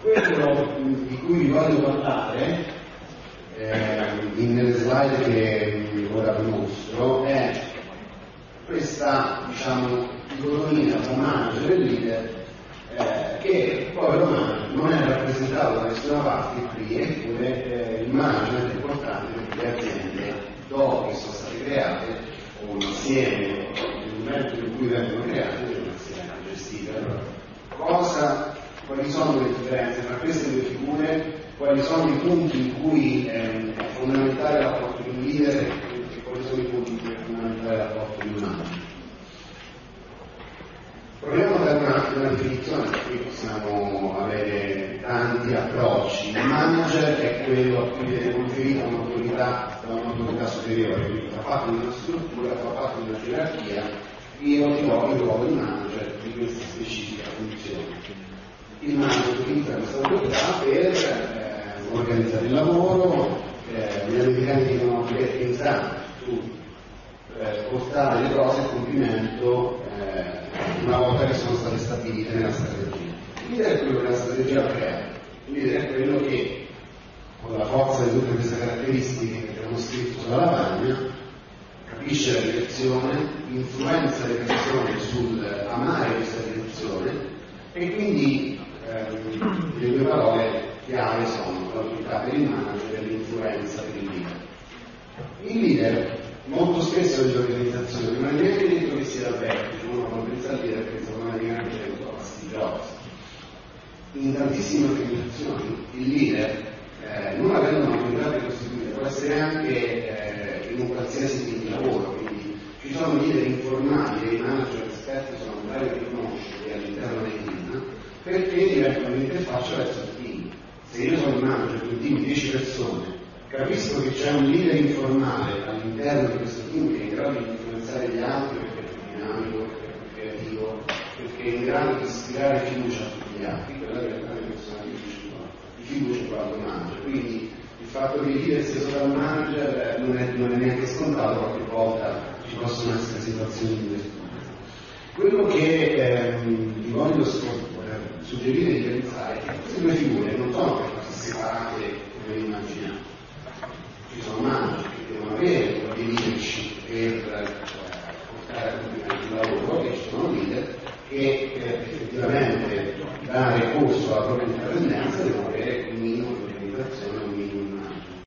Quello di cui vi voglio parlare, eh, nelle slide che ora vi mostro, è questa diciamo, dicotomia tra manager leader eh, che poi romano non è rappresentato da nessuna parte qui, eppure eh, il management importante perché le aziende dopo che sono state create o insieme nel momento in cui vengono create devono essere gestite. Allora, cosa, quali sono le differenze tra queste due figure, quali sono i punti in cui eh, è fondamentale il rapporto di un leader e quali sono i punti in cui è fondamentale il rapporto di un manager. Proviamo da una, una definizione, qui possiamo avere tanti approcci. Il manager è quello a cui viene conferita un'autorità da un'autorità superiore, quindi fa parte di una struttura, fa parte di una gerarchia, io ti do il ruolo di manager di questa specifica funzione. Il manager utilizza questa autorità per organizzare il lavoro, eh, gli americani dicono per pensare su eh, portare le cose a compimento eh, una volta che sono state stabilite nella strategia. Leader è quello che la strategia crea, leader è quello che con la forza di tutte queste caratteristiche che abbiamo scritto sulla lavagna capisce la direzione, influenza le persone sul amare questa direzione e quindi ehm, le due parole chiave sono l'autorità per il manager e l'influenza il leader. Il leader molto spesso nelle organizzazioni non è neanche detto che sia davvero, uno quando pensa al leader pensa automaticamente a Steve Jobs. In tantissime organizzazioni il leader, eh, non avendo un'autorità precostituita, può essere anche eh, in un qualsiasi tipo di lavoro, quindi ci sono leader informali e i manager esperti sono andare a riconoscere all'interno dei team perché diventano un'interfaccia verso il team. Se io sono un manager di un team di 10 persone capisco che c'è un leader informale all'interno di questo team che è in grado di influenzare gli altri perché è dinamico, perché è creativo, perché è in grado di ispirare fiducia a tutti gli altri, quella diventa una persona di fiducia, quando mangia. Quindi il fatto che il leader sia solo il manager non è, non è neanche scontato, qualche volta ci possono essere situazioni di questo Quello che ehm, vi voglio suggerire di pensare è che queste due figure non sono separate come immaginate ci sono manager che devono avere una leadership per eh, portare a compimento il lavoro e ci sono leader che eh, effettivamente dare corso alla propria intraprendenza devono avere un minimo di organizzazione, un minimo di management.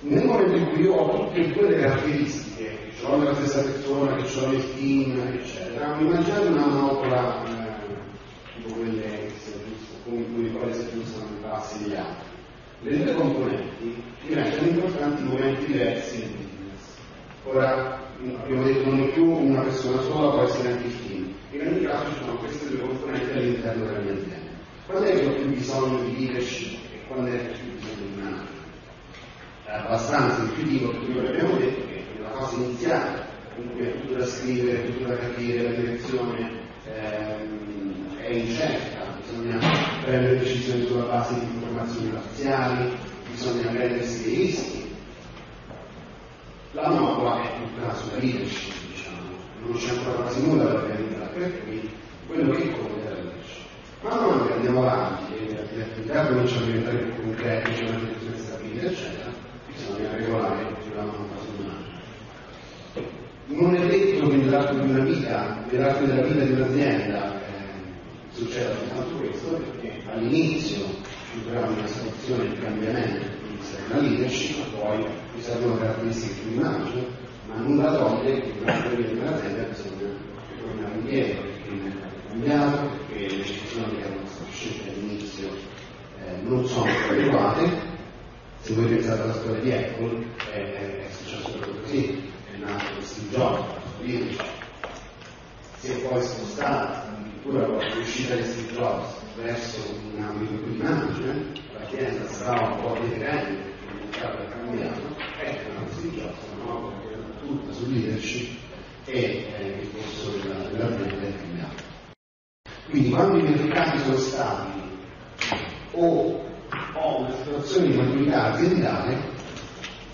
Nel momento in cui io ho tutte e due le caratteristiche, che ho la stessa persona, che ho il team, eccetera, immaginate una manopola eh, tipo quelle che si con cui quali si aggiustano i passi degli altri. Le due componenti diventano importanti in momenti diversi nel business. Ora, abbiamo detto non è più una persona sola, può essere anche il team. In ogni caso ci sono queste due componenti all'interno della mia. Quando è che ho più bisogno di leadership e quando è che ho più bisogno di manager? È abbastanza intuitivo noi abbiamo detto che nella fase iniziale, in cui è tutto da scrivere, tutto da capire, la direzione ehm, è incerta, bisogna prendere decisioni sulla base di informazioni parziali, bisogna prendersi dei rischi. La monopola è tutta sulla leadership, diciamo, non c'è ancora quasi nulla da organizzare, per cui quello che conta è la leadership. Man mano che andiamo avanti e le attività cominciano a diventare più concrete, c'è una direzione stabile, eccetera, bisogna regolare sulla monopola sul manager. Non è nell'arco di una vita, nell'arco della vita di un'azienda, succeda soltanto questo perché all'inizio ci troviamo in una situazione di cambiamento, quindi serve una leadership, poi ci servono caratteristiche di manager, ma nulla toglie che la vita di un'azienda bisogna tornare indietro perché il mercato è cambiato, perché le decisioni che erano state scelte all'inizio eh, non sono adeguate. Se voi pensate alla storia di Apple, è, è, è successo proprio così, è nato Steve Jobs, si è poi spostato addirittura con l'uscita di Steve Jobs verso un ambito più di management, l'azienda stava un po' decaendo perché il mercato è cambiato, ecco la Steve Jobs una opera che era tutta sul leadership e eh, il corso della, dell'azienda è cambiato. Quindi quando i mercati sono stabili o ho una situazione di maturità aziendale,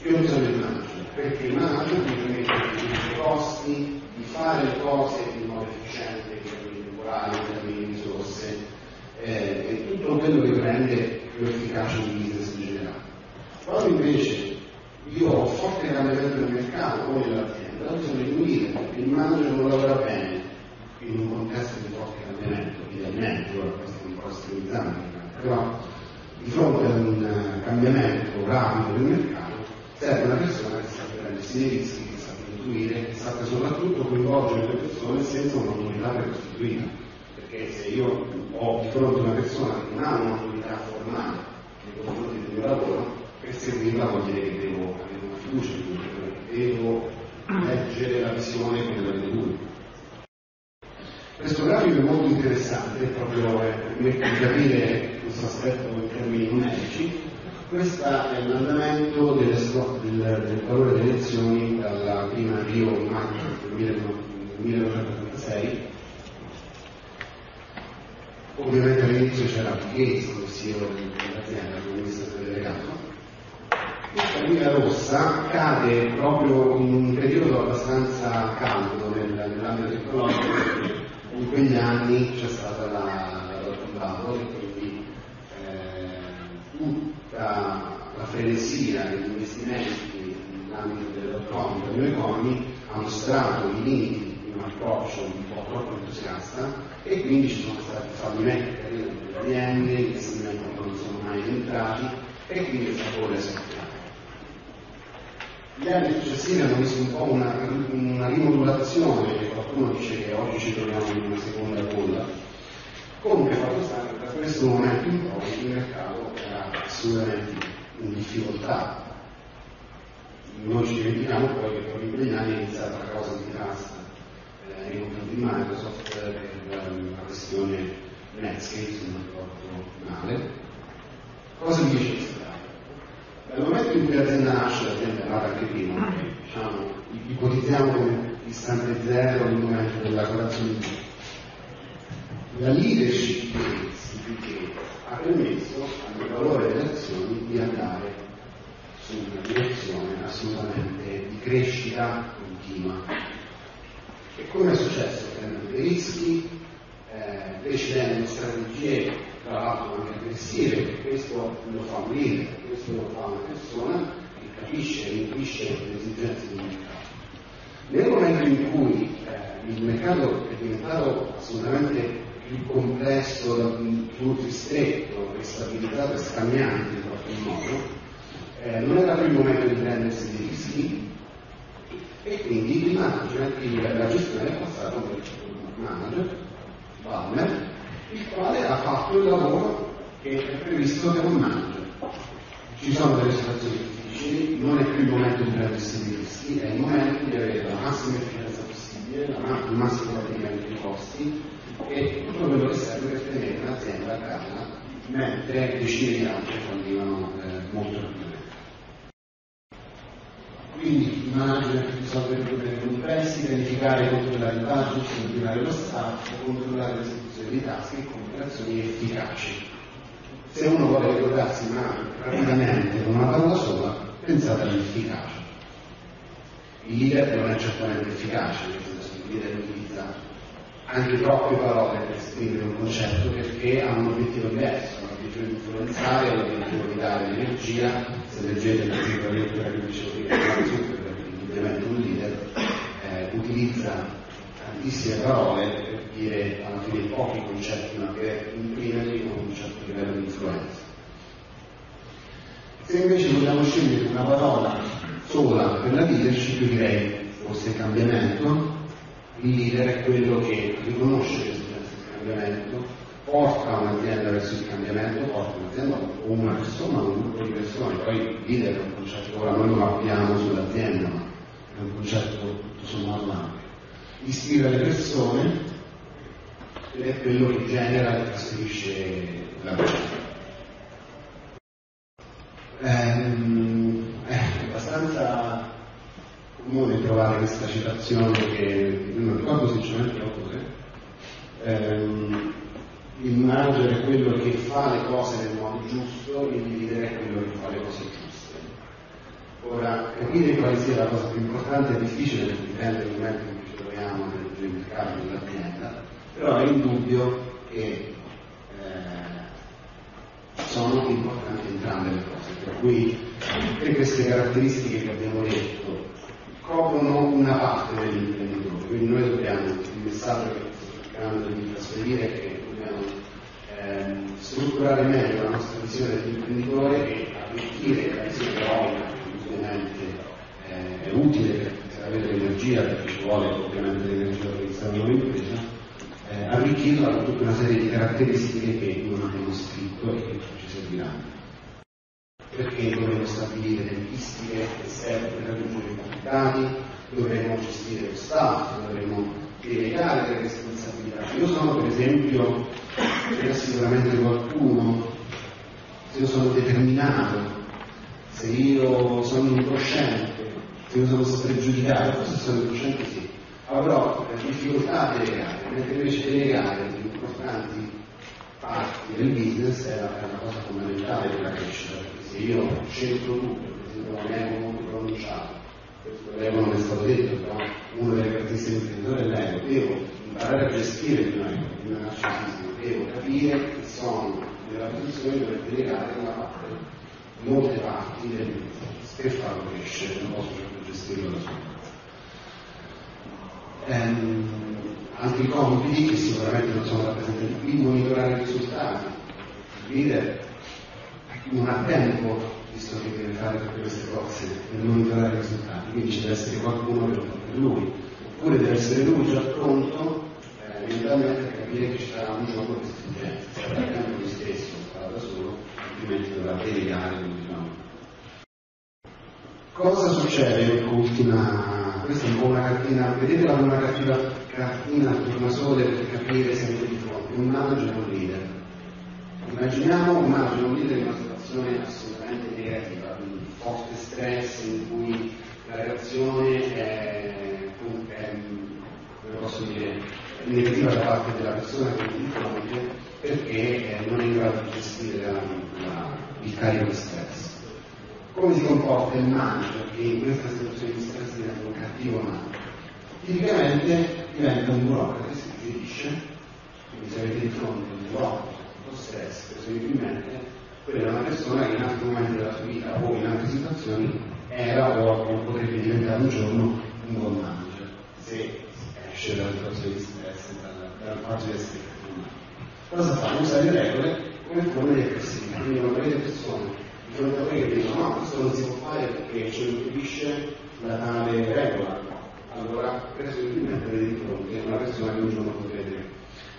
io bisogno del manager, perché il manager mi permette fare le cose in modo efficiente, in termini di in termini di risorse, eh, è tutto quello che rende più efficace un business in generale. Quando invece io ho forte cambiamento del mercato o dell'azienda, la bisogna riunire, il manager non lavora bene in un contesto di forte cambiamento, idealmente, ora questo è un po' estremizzante, però di fronte ad un cambiamento rapido del mercato serve una persona che sa prendere i rischi, che che sappia soprattutto coinvolgere le persone senza un'autorità precostituita. Perché se io ho di fronte una persona che non ha un'autorità formale nei confronti del mio lavoro, per seguirla vuol dire che devo avere una fiducia in lui, devo leggere la visione come la vede lui. Questo grafico è molto interessante, proprio per capire questo aspetto in termini numerici. Questo è l'andamento del, del, valore delle elezioni dalla prima Rio maggio del 1986. Ovviamente all'inizio c'era Gates come CEO dell'azienda, come amministratore delegato, questa linea rossa cade proprio in un periodo abbastanza caldo nel, nell'ambito tecnologico in quegli anni c'è stata la, la Dotton e frenesia degli investimenti nell'ambito dell'elettronica e dell'economy ha mostrato i limiti di un approccio un po' troppo entusiasta e quindi ci sono stati fallimenti delle aziende, investimenti non sono mai entrati e quindi il sapore è soffiato. Gli anni successivi hanno visto un po' una, una rimodulazione, qualcuno dice che oggi ci troviamo in una seconda bolla. Comunque fatto sta che da questo momento in poi il mercato era assolutamente in difficoltà. Non ci dimentichiamo poi che proprio in quegli anni è iniziata la cosa di trust eh, nei confronti di Microsoft per la questione Netscape, se non ricordo male. Cosa dice questo? Dal momento in cui l'azienda nasce, l'azienda è nata anche prima, diciamo, ipotizziamo come istante zero il momento della colazione di la leadership che ha permesso al valore delle azioni di andare su una direzione assolutamente di crescita continua. E come è successo? Prendendo dei rischi, eh, decidendo strategie, tra l'altro anche aggressive, questo lo fa un leader, questo lo fa una persona che capisce e intuisce le esigenze del mercato. Nel momento in cui eh, il mercato è diventato assolutamente più complesso, più ristretto e stabilizzato e scagnante in qualche modo, eh, non era più il momento di prendersi dei rischi e quindi il management, la gestione è passata a un manager Palmer, il quale ha fatto il lavoro che è previsto per un manager. Ci sono delle situazioni difficili, non è più il momento di prendersi dei rischi, è il momento di avere la massima efficienza possibile, la, il massimo abbattimento dei costi e tutto quello che serve per tenere un'azienda a casa mentre decine di altre fallivano eh, molto rapidamente. Quindi il management risolvere problemi complessi, pianificare e controllare il budget, coordinare lo staff, controllare l'esecuzione di task e comunicazioni efficaci. Se uno vuole ricordarsi rapidamente con una parola sola, pensate all'efficacia. Il leader non è certamente efficace, utilizza anche troppe parole per esprimere un concetto perché ha un obiettivo diverso, un obiettivo di influenzare, un obiettivo di dare energia, se leggete la lettura che dicevo prima, indubbiamente un leader eh, utilizza tantissime parole per dire alla fine pochi concetti, ma per imprimerli con un certo livello di influenza. Se invece vogliamo scegliere una parola sola per la leadership, direi forse cambiamento, il leader è quello che riconosce l'esigenza del cambiamento, porta un'azienda verso il cambiamento, porta un'azienda o una persona o un gruppo di persone, poi il leader è un concetto, ora noi lo abbiamo sull'azienda, ma è un concetto tutto sommato ampio. Ispira le persone ed è quello che genera e trasferisce la vita. Ehm, è abbastanza comune trovare questa citazione che non ricordo sinceramente l'autore. Ehm, il manager è quello che fa le cose nel modo giusto, il leader è quello che fa le cose giuste. Ora, capire quale sia la cosa più importante è difficile perché dipende in cui ci troviamo nel, mercato dell'azienda, però è indubbio che eh, sono importanti entrambe le cose, per cui tutte queste caratteristiche che abbiamo detto coprono una parte dell'imprenditore, quindi noi dobbiamo, il messaggio che sto cercando di trasferire è che dobbiamo ehm, strutturare meglio la nostra visione dell'imprenditore e arricchire la visione economica, che ovviamente eh, è utile per, per avere l'energia, perché ci vuole ovviamente l'energia per iniziare una nuova impresa, eh, arricchirla con tutta una serie di caratteristiche che non abbiamo scritto e che ci serviranno perché dovremo stabilire tempistiche che servono per raggiungere i risultati, dovremo gestire lo staff, dovremo delegare le responsabilità. Io sono per esempio, c'è sicuramente qualcuno, se io sono determinato, se io sono incosciente, se io sono spregiudicato, forse sono incosciente sì, avrò difficoltà a delegare, mentre invece delegare le importanti parti del business è una, cosa fondamentale per la crescita, perché se io centro tutto, per esempio non è molto pronunciato, questo l'ego non è stato detto, però una delle caratteristiche dell'imprenditore è l'ego, devo imparare a gestire il mio ego, narcisismo, devo capire che sono nella posizione di dover delegare una parte, molte parti del business per farlo crescere, non posso certo gestirlo da solo. Ehm, altri compiti che sicuramente non sono rappresentati qui, monitorare i risultati. Leader non ha tempo, visto che deve fare tutte queste cose, per monitorare i risultati, quindi ci deve essere qualcuno fa per lui. Oppure deve essere lui già pronto eh, a capire che ci sarà un giorno questa esigenza, sarà campo lui stesso, farà da solo, altrimenti dovrà delegare continuamente. Cosa succede? Ultima, questa è un po' una cartina, vedetela come una cartina, cartina a tornasole per capire sempre di fronte, un manager e un leader. Immaginiamo un manager e un leader in una situazione assolutamente negativa, quindi forte stress in cui la reazione è, è come posso dire, negativa da parte della persona che è di fronte perché eh, non è in grado di gestire la, la, il carico di stress come si comporta il manager che in questa situazione di stress diventa un cattivo manager? Tipicamente diventa un burocrate, si suggerisce, quindi se avete di fronte un burocrate sotto stress, presumibilmente, quella è una persona che in altri momenti della sua vita o in altre situazioni era o potrebbe diventare un giorno un buon manager, se esce dalla situazione di stress, dal, dal faccio di essere Cosa fa? Usa le regole come forma di aggressività, quindi una quelle persone di fronte a voi che dicono no, questo non si può fare perché ci impedisce la tale regola. Allora, presumibilmente avete di fronte una persona che un giorno potrete,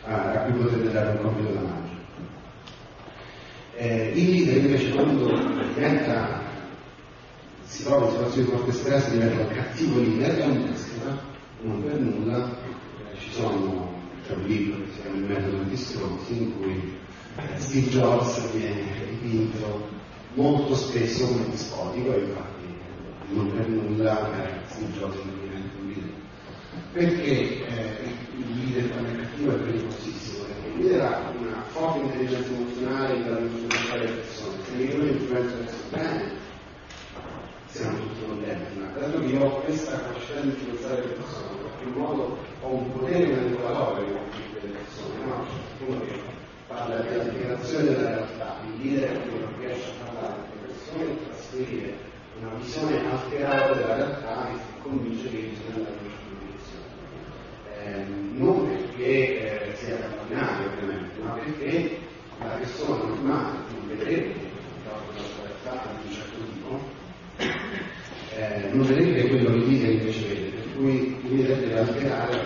a cui potrete dare un compito da manager. Eh, il leader invece quando diventa, si trova in situazioni di forte stress diventa un cattivo leader, è un testa, non per nulla, eh, ci sono, c'è un libro che si chiama Il metodo di stronzi in cui eh, Steve Jobs viene dipinto molto spesso come dispotico e infatti non per nulla eh, Steve Jobs non diventa un leader. Perché eh, il leader quando è cattivo è pericolosissimo? Perché il leader ha una forte intelligenza emozionale in grado di influenzare le persone. Se io influenzo le persone siamo tutti contenti, ma dato che io ho questa capacità di influenzare le persone, in qualche modo ho un potere manipolatore nei confronti delle persone, no? Uno che parla della dichiarazione della realtà, il leader è quello che riesce a parlare con le persone e trasferire una visione alterata della realtà e si convince che bisogna andare in una direzione. Eh, non perché eh, sia campanario ovviamente, ma perché la persona normale che vedrebbe la realtà di un certo tipo eh, non vedrebbe quello che leader invece vede, per cui leader deve alterare